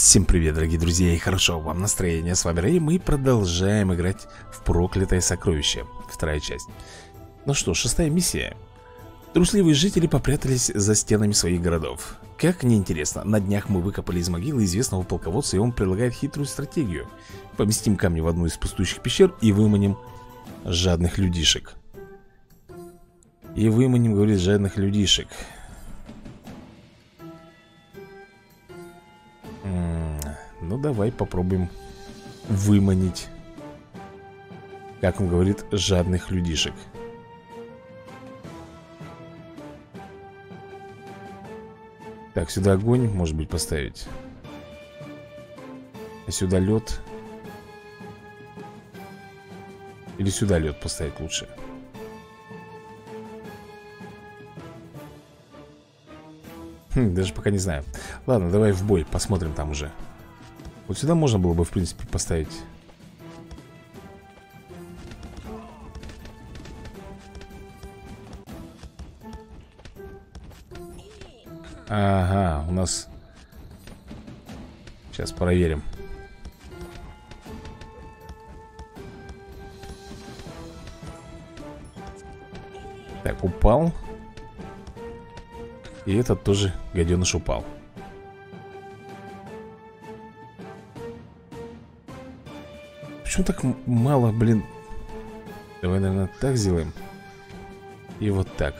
Всем привет, дорогие друзья, и хорошо вам настроение. С вами Рэй, мы продолжаем играть в проклятое сокровище. Вторая часть. Ну что, шестая миссия. Трусливые жители попрятались за стенами своих городов. Как неинтересно, на днях мы выкопали из могилы известного полководца, и он предлагает хитрую стратегию. Поместим камни в одну из пустующих пещер и выманим жадных людишек. И выманим, говорит, жадных людишек. Ну, давай попробуем выманить, как он говорит, жадных людишек. Так, сюда огонь, может быть, поставить. А сюда лед. Или сюда лед поставить лучше. Хм, даже пока не знаю. Ладно, давай в бой, посмотрим там уже. Вот сюда можно было бы, в принципе, поставить Ага, у нас Сейчас проверим Так, упал И этот тоже гаденыш упал. Почему так мало, блин? Давай, наверное, так сделаем. И вот так.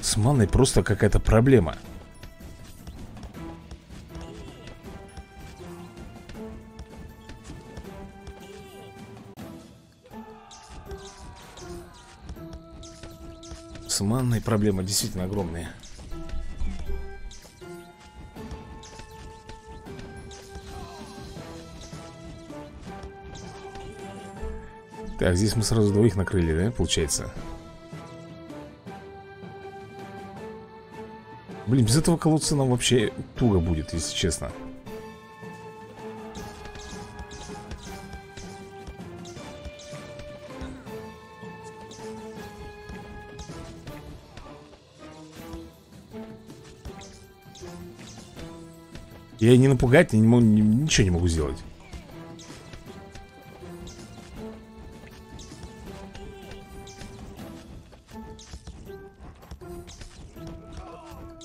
С маной просто какая-то проблема С манной проблема действительно огромная Так, здесь мы сразу двоих накрыли, да, получается? Блин, без этого колодца нам вообще туго будет, если честно Я не напугать, я не могу, ничего не могу сделать.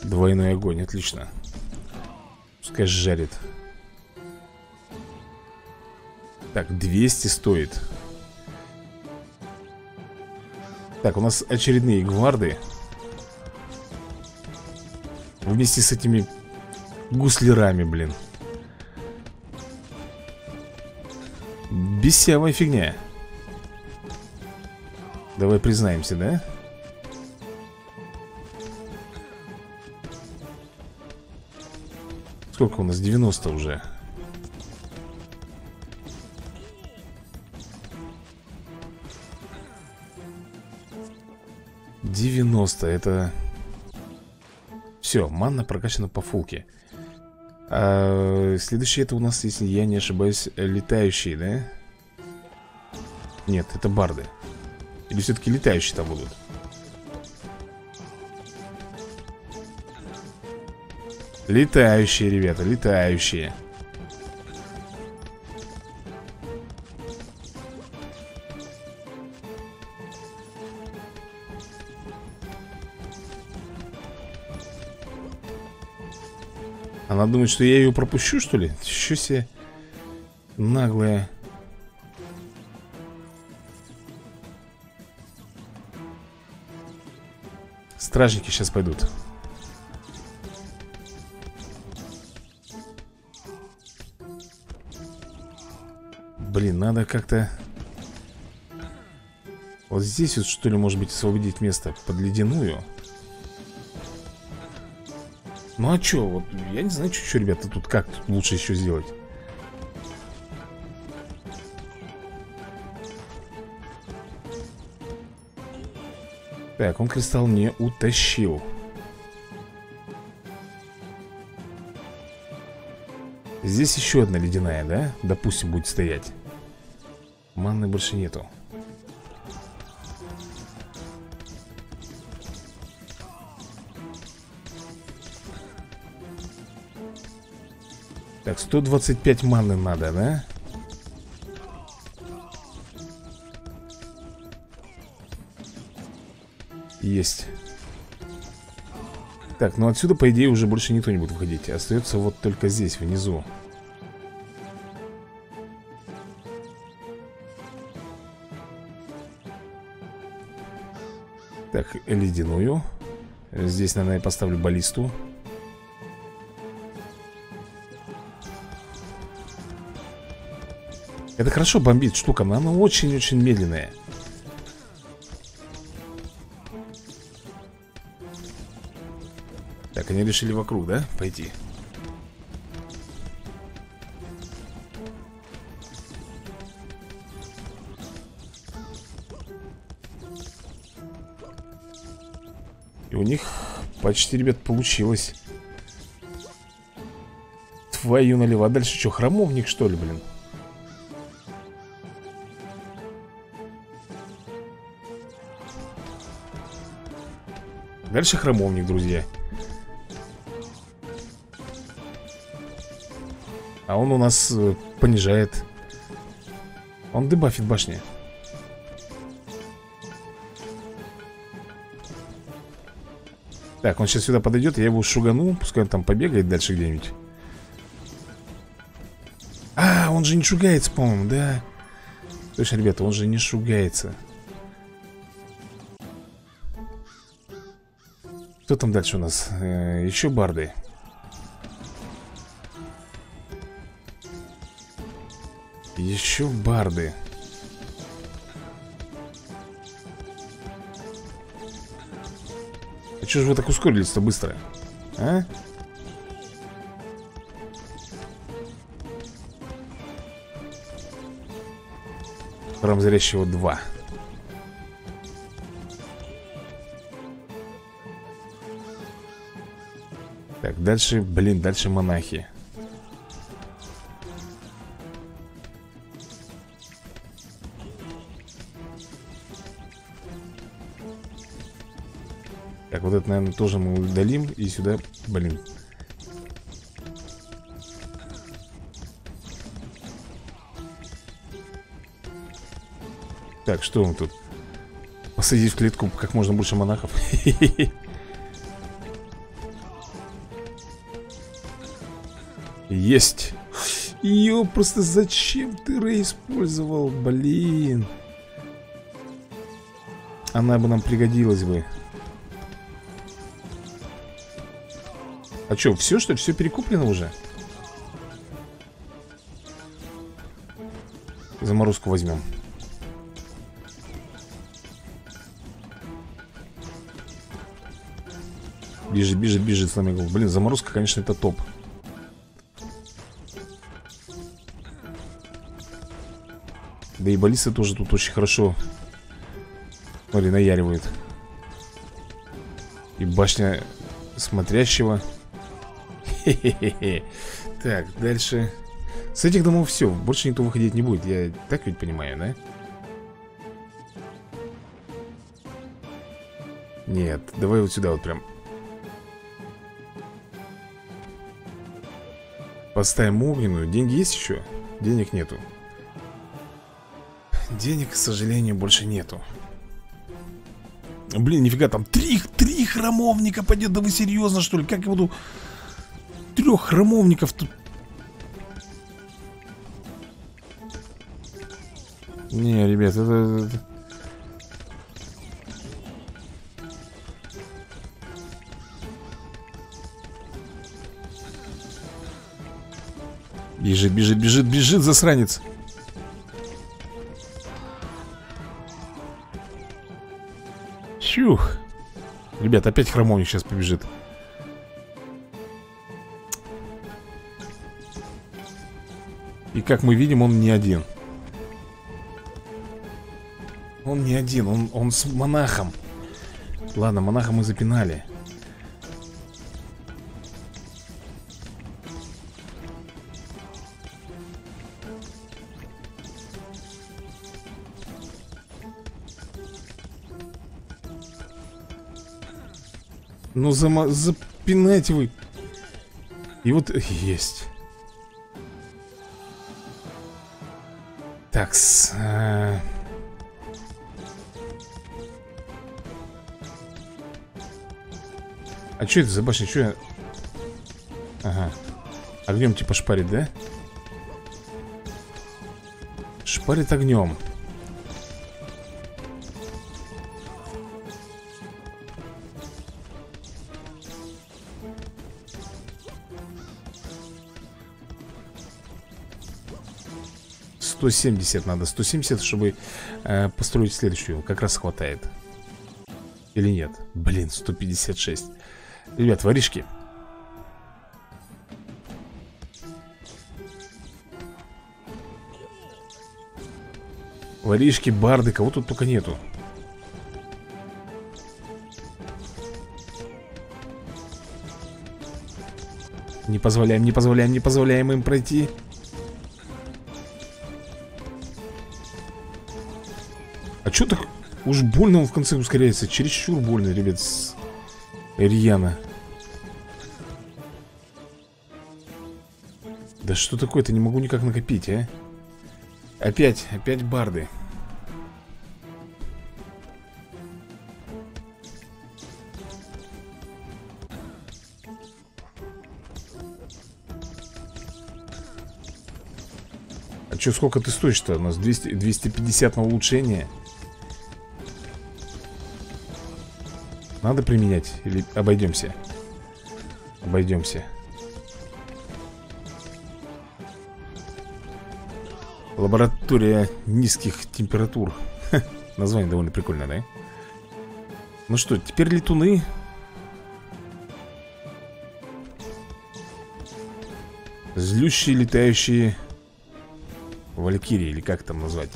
Двойной огонь, отлично. Пускай жарит. Так, 200 стоит. Так, у нас очередные гварды. Вместе с этими гуслерами, блин Бесявая фигня Давай признаемся, да? Сколько у нас? 90 уже Девяносто, это... Все, манна прокачана по фулке а, Следующее это у нас, если я не ошибаюсь, летающие, да? Нет, это барды Или все-таки летающие там будут? Летающие, ребята, летающие Она думает, что я ее пропущу, что ли? Еще себе наглая. Стражники сейчас пойдут. Блин, надо как-то Вот здесь вот что ли может быть освободить место под ледяную Ну а что, вот я не знаю, что ребята, тут как тут лучше еще сделать? Так, он кристалл не утащил. Здесь еще одна ледяная, да? Допустим, будет стоять. Манны больше нету 125 маны надо, да? Есть. Так, ну отсюда, по идее, уже больше никто не будет выходить. Остается вот только здесь, внизу. Так, ледяную. Здесь, наверное, я поставлю баллисту Это хорошо бомбит штука, но она очень-очень медленная Так, они решили вокруг, да, пойти? И у них почти, ребят, получилось Твою налево, а дальше что, храмовник, что ли, блин? Дальше храмовник, друзья. А он у нас э, понижает. Он дебафит башни Так, он сейчас сюда подойдет Я его шугану, пускай он там побегает дальше где-нибудь. А, он же не шугается, по-моему, да? Точно, ребята, он же не шугается Кто там дальше у нас? Э, еще барды Еще барды А что же вы так ускорились-то быстро? А? Храм зрящего 2 Дальше, блин, дальше монахи. Так, вот это, наверное, тоже мы удалим И сюда, блин. Так, что он тут? Посадить в клетку как можно больше монахов Есть. Ё, просто зачем ты Рэй использовал, блин. Она бы нам пригодилась бы. А что, все что ли? Все перекуплено уже? Заморозку возьмем Бежит, бежит, бежит Фламингов Блин, заморозка, конечно, это топ Да и баллисты тоже тут очень хорошо Смотри, наяривают. И башня смотрящего. Хе-хе-хе Так, дальше. С этих домов все, больше никто выходить не будет Я так ведь понимаю, да? Нет, давай вот сюда вот прям. Поставим огненную. Деньги есть еще? Денег нету Денег, к сожалению, больше нету. Блин, нифига, там три, три храмовника пойдет Да вы серьезно, что ли? Как я буду трех храмовников тут... Не, ребят, это... это... Бежит, бежит, бежит, бежит, засранец Ребят, опять хромовник сейчас побежит. И как мы видим, он не один. Он не один, он, он с монахом. Ладно, монаха мы запинали Ну зама... запинайте вы. И вот есть. Так, с... Э, а что это за башня? Что я... Ага. А огнем типа шпарит, да? Шпарит огнем. Сто семьдесят надо. Сто семьдесят, чтобы э, построить следующую. Как раз хватает. Или нет? Блин, 156. Ребят, воришки. Воришки, барды, кого тут только нету Не позволяем, не позволяем, не позволяем им пройти А что так уж больно он в конце ускоряется? Чересчур больно, ребят с... Рьяно Да что такое-то, не могу никак накопить, а? Опять, опять барды. А что, сколько ты стоишь-то? У нас 200, 250 на улучшение Надо применять или обойдемся? Обойдемся Лаборатория низких температур Ха, Название довольно прикольное, да? Ну что, теперь летуны Злющие летающие Валькирии, или как там назвать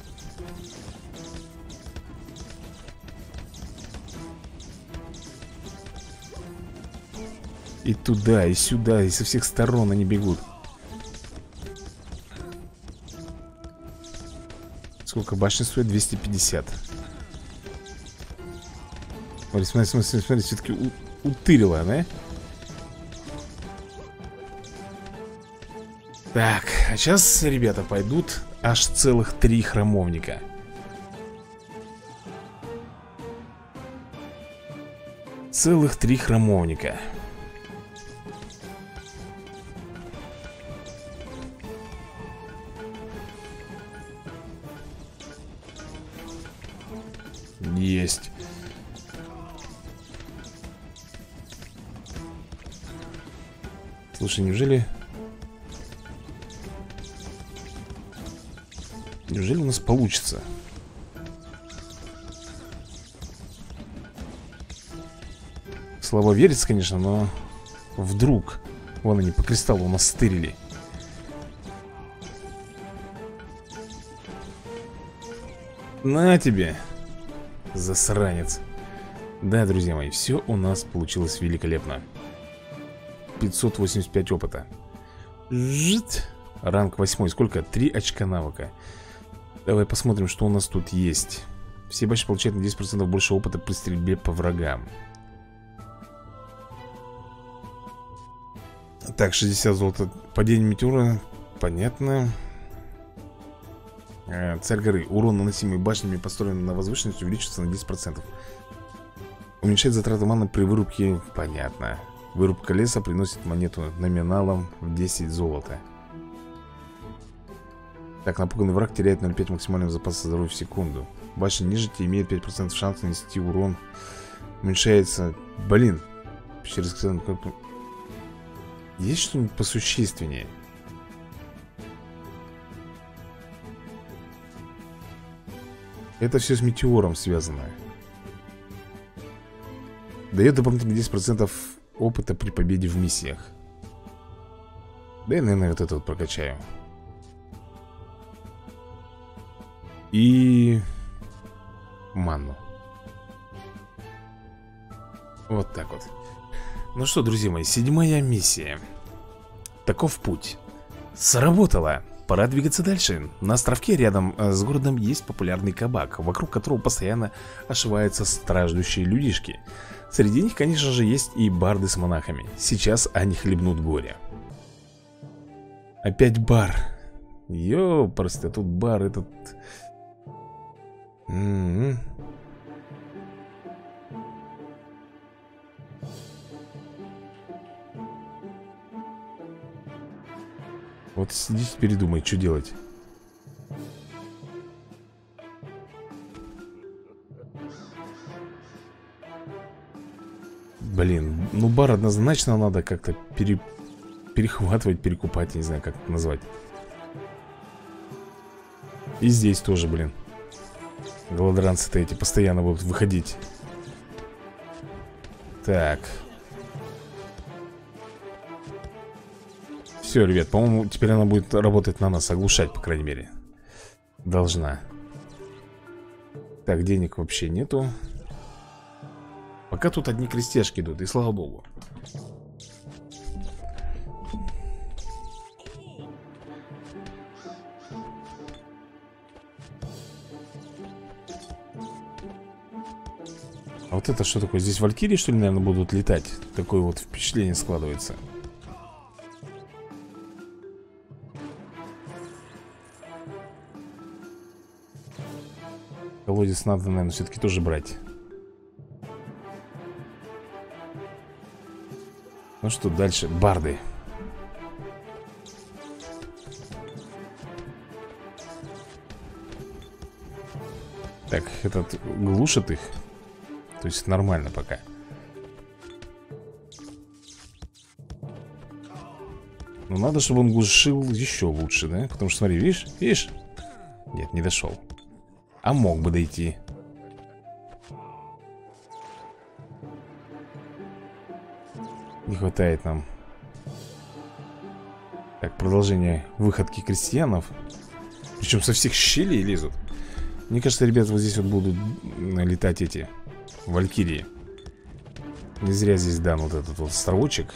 И туда, и сюда, и со всех сторон они бегут Сколько башня стоит? 250 Смотри, смотри, смотри, все-таки утырила, да? Так, а сейчас, ребята, пойдут аж целых три храмовника Целых три храмовника Слушай, неужели... Неужели у нас получится? Слава верится, конечно, но... Вдруг... Вон они по кристаллу у нас стырили. На тебе. Засранец Да, друзья мои, все у нас получилось великолепно 585 опыта Жить Ранг 8, сколько? 3 очка навыка Давай посмотрим, что у нас тут есть Все башни получают на 10% больше опыта при стрельбе по врагам Так, 60 золота Падение метеора Понятно царь горы. Урон, наносимый башнями, построенным на возвышенности, увеличится на 10%. Уменьшает затраты маны при вырубке. Понятно. Вырубка леса приносит монету номиналом в 10 золота. Так, напуганный враг теряет 0,5 максимального запаса здоровья в секунду. Башня ниже имеет 5% шанс нанести урон. Уменьшается... Блин. Через... Есть что-нибудь посущественнее? Это все с метеором связано. Дает дополнительно 10% опыта при победе в миссиях. Да я, наверное, вот это вот прокачаю. И... Манну. Вот так вот. Ну что, друзья мои, седьмая миссия. Таков путь. Сработало. Пора двигаться дальше. На островке рядом э, с городом есть популярный кабак, вокруг которого постоянно ошиваются страждущие людишки. Среди них, конечно же, есть и барды с монахами. Сейчас они хлебнут горе. Опять бар. Ёпрст, тут бар этот... М -м -м. Вот сидите, передумай, что делать. Ну бар однозначно надо как-то пере... перехватывать, перекупать, не знаю, как это назвать. И здесь тоже, блин. Голодранцы-то эти постоянно будут выходить. Так. Все, ребят, по-моему, теперь она будет работать на нас, оглушать, по крайней мере. Должна. Так, денег вообще нету. Пока тут одни крестяшки идут, и слава богу. А вот это что такое? Здесь валькирии, что ли, наверное, будут летать? Такое вот впечатление складывается. Колодец надо, наверное, все-таки тоже брать. Ну что, дальше? Барды. Так, этот глушит их. То есть нормально пока. Ну надо, чтобы он глушил еще лучше, да? Потому что, смотри, видишь? Видишь? Нет, не дошел. А мог бы дойти. Не хватает нам. Так, продолжение выходки крестьянов. Причем со всех щелей лезут. Мне кажется, ребята, вот здесь вот будут летать эти Валькирии. Не зря здесь дан вот этот вот островочек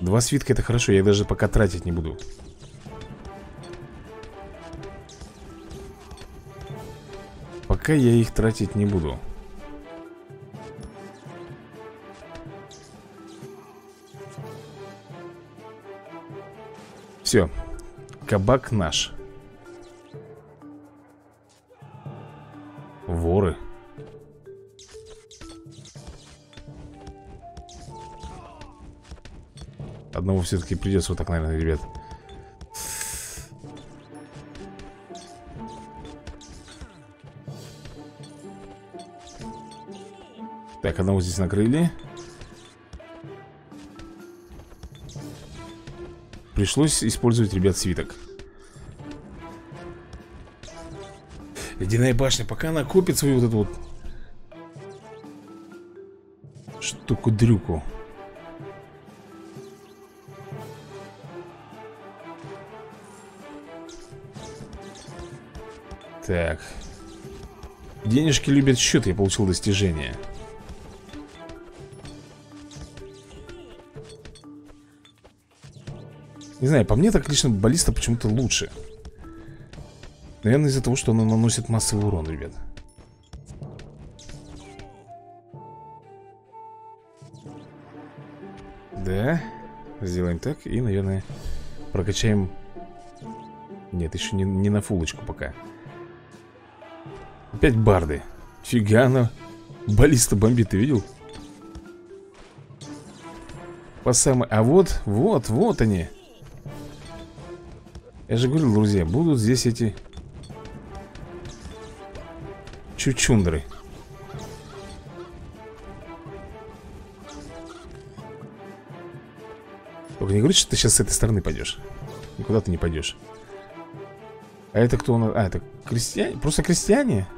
Два свитка это хорошо, я даже пока тратить не буду. Пока я их тратить не буду Все. Кабак наш. Воры. Одного все-таки придется вот так, наверное, ребят. Так, одного здесь накрыли. Пришлось использовать, ребят, свиток. Ледяная башня, пока она копит свою вот эту вот Штуку-дрюку Так. Денежки любят счет, я получил достижение Не знаю, по мне так лично баллиста почему-то лучше. Наверное из-за того, что она наносит массовый урон, ребят Да Сделаем так и, наверное, прокачаем. Нет, еще не, не на фулочку пока. Опять барды. Фига она Баллиста бомбит, ты видел? По самой... А вот, вот, вот они я же говорил, друзья, будут здесь эти Чучундры Только не говори, что ты сейчас с этой стороны пойдешь Никуда ты не пойдешь А это кто у нас? А, это крестьяне? Просто крестьяне?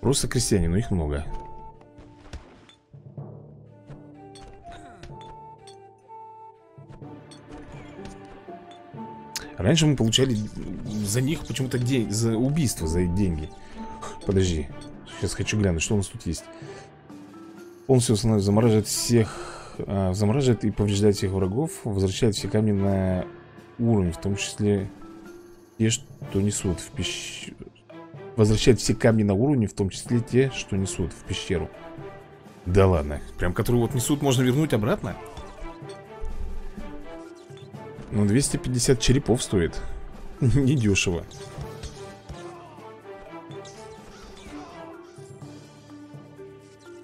Просто крестьяне, но их много Раньше мы получали за них почему-то день, за убийство, за деньги. Подожди. Сейчас хочу глянуть, что у нас тут есть. Полностью замораживает всех, а, замораживает и повреждает всех врагов, возвращает все камни на уровень, в том числе те, что несут в пещеру. Возвращает все камни на уровне, в том числе те, что несут в пещеру. Да ладно, прям которую вот несут можно вернуть обратно? Ну, 250 черепов стоит. Недешево.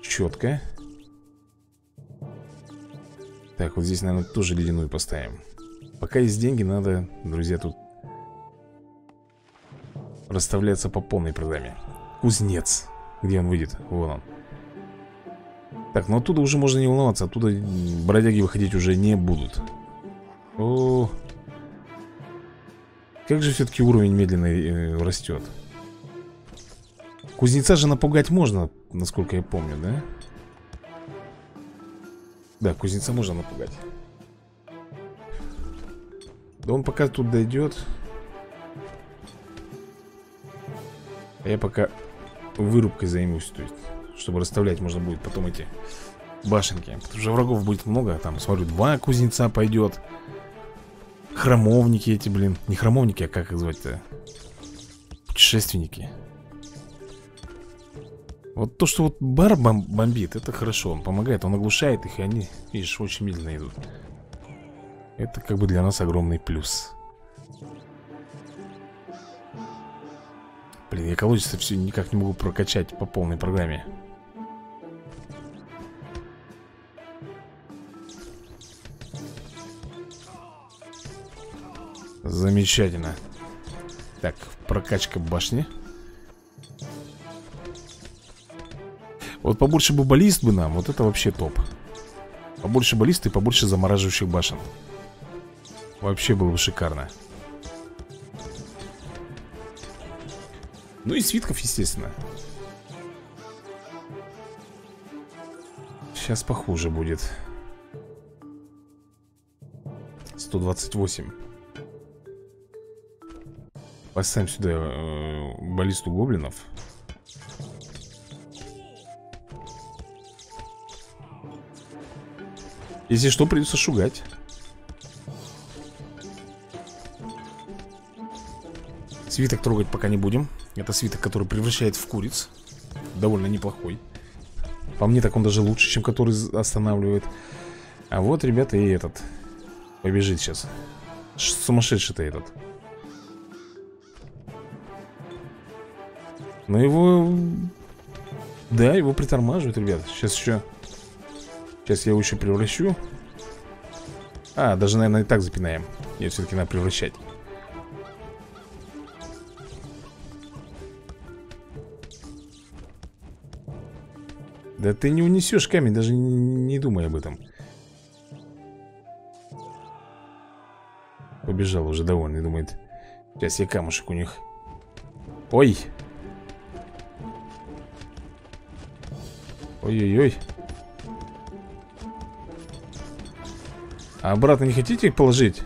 Четко. Так, вот здесь, наверное, тоже ледяную поставим. Пока есть деньги, надо, друзья, тут Расставляться по полной программе. Кузнец. Где он выйдет? Вон он. Так, ну оттуда уже можно не волноваться Оттуда бродяги выходить уже не будут О, Как же все-таки уровень медленно э, растет Кузнеца же напугать можно, насколько я помню, да? Да, кузнеца можно напугать Да он пока тут дойдет А я пока вырубкой займусь, то есть, чтобы расставлять можно будет потом эти башенки. Потому что врагов будет много, там, смотрю, два кузнеца пойдет. Хромовники эти, блин. Не хромовники, а как их звать-то? Путешественники. Вот то, что вот бар бом бомбит, это хорошо. Он помогает, он оглушает их, и они, видишь, очень медленно идут. Это как бы для нас огромный плюс. Блин, я колодец все никак не могу прокачать по полной программе. Замечательно. Так, прокачка башни. Вот побольше бы баллист бы нам, вот это вообще топ. Побольше баллист и побольше замораживающих башен. Вообще было бы шикарно. Ну и свитков, естественно Сейчас похуже будет 128 Поставим сюда э, баллисту гоблинов. Если что, придется шугать. Свиток трогать пока не будем. Это свиток, который превращает в куриц. Довольно неплохой. По мне так он даже лучше, чем который останавливает. А вот, ребята, и этот. Побежит сейчас Сумасшедший-то этот Но его... Да, его притормаживают, ребят Сейчас еще... Сейчас я его еще превращу А, даже, наверное, и так запинаем Ее все-таки надо превращать Да ты не унесешь камень, даже не, думай об этом. Побежал уже довольный, думает. Сейчас я камушек у них. Ой! Ой-ой-ой. А обратно не хотите положить?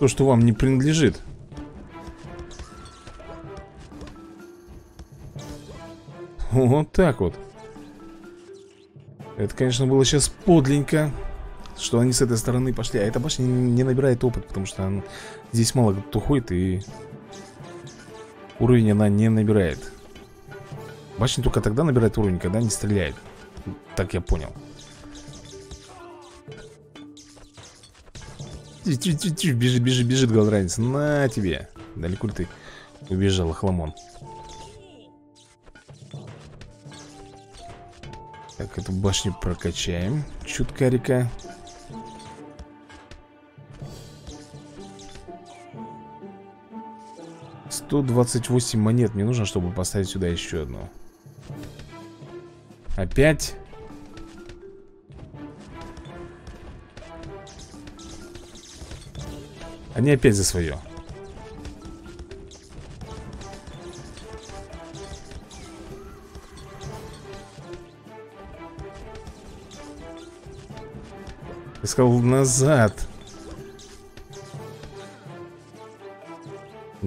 То, что вам не принадлежит. Вот так вот Это, конечно, было сейчас подленько Что они с этой стороны пошли А эта башня не набирает опыт Потому что она... здесь мало кто ходит И уровень она не набирает Башня только тогда набирает уровень, когда не стреляет. Так я понял. Бежит, бежит, бежит голодранец На тебе. Далеко ли ты убежал, хламон Так, эту башню прокачаем. Чуткарика Сто двадцать восемь монет. Мне нужно, чтобы поставить сюда еще одну. Опять? Они опять за свое. Я сказал назад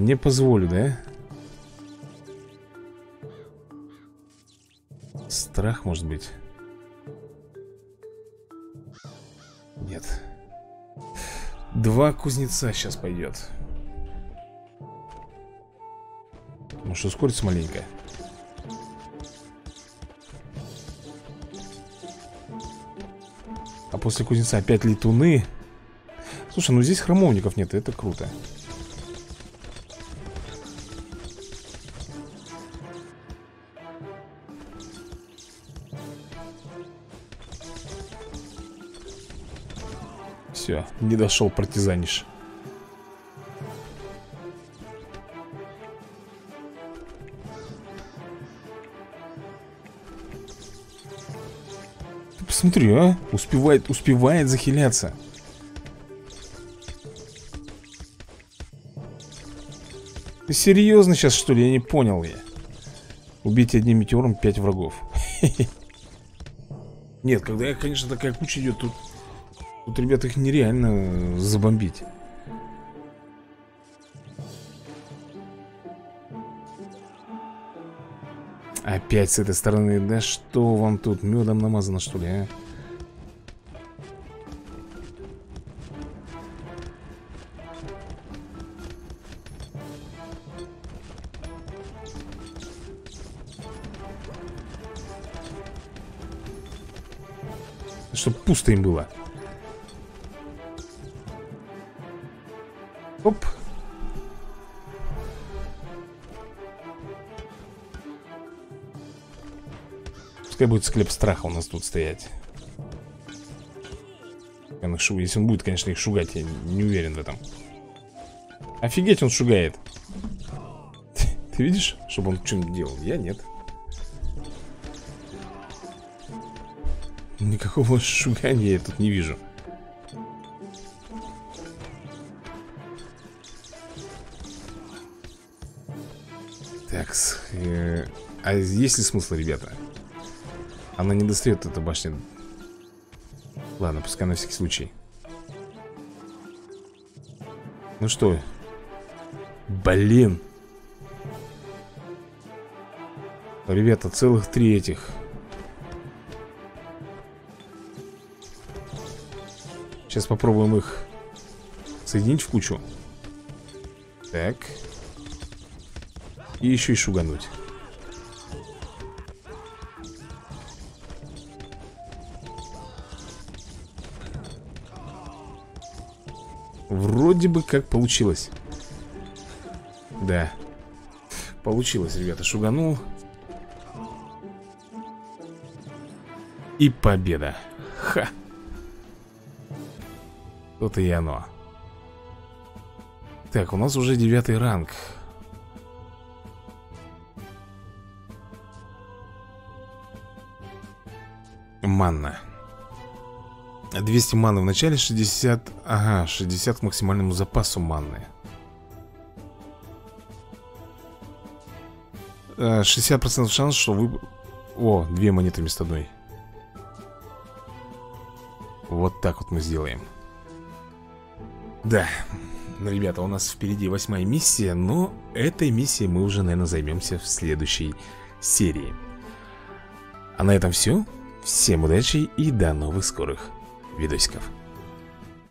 Не позволю, да? Страх, может быть? Нет. Два кузнеца сейчас пойдет. Ну может, ускорится маленько? А после кузнеца опять летуны. Слушай, ну здесь хромовников нет, это круто. Все, не дошел партизаниш. Посмотри, а Успевает, успевает захиляться. Ты серьезно сейчас, что ли? Я не понял я. Убить одним метеором пять врагов. Нет, когда, конечно, такая куча идет Тут Тут, ребята, их нереально забомбить. Опять с этой стороны. Да что вам тут, медом намазано, что ли, а? Чтоб пусто им было Пускай будет склеп страха у нас тут стоять. Если он будет, конечно, их шугать, я не уверен в этом. Офигеть, он шугает. Ты видишь, чтобы он что-нибудь делал? Я нет. Никакого шугания я тут не вижу. э, А есть ли смысл, ребята? Она не достает эта башня Ладно, пускай на всякий случай. Ну что? Блин. Ребята, целых три этих. Сейчас попробуем их Соединить в кучу. Так. И еще и шугануть Вроде бы как получилось. Да. Получилось, ребята, шуганул. И победа. Ха. Вот и оно. Так, у нас уже девятый ранг. Манна 200 маны в начале, 60... Ага, 60 к максимальному запасу маны 60% э, шанс, что вы... О, две монеты вместо одной. Вот так вот мы сделаем. Да ну, ребята, у нас впереди восьмая миссия Но этой миссией мы уже, наверное, займемся в следующей серии. А на этом все Всем удачи и до новых скорых видосиков.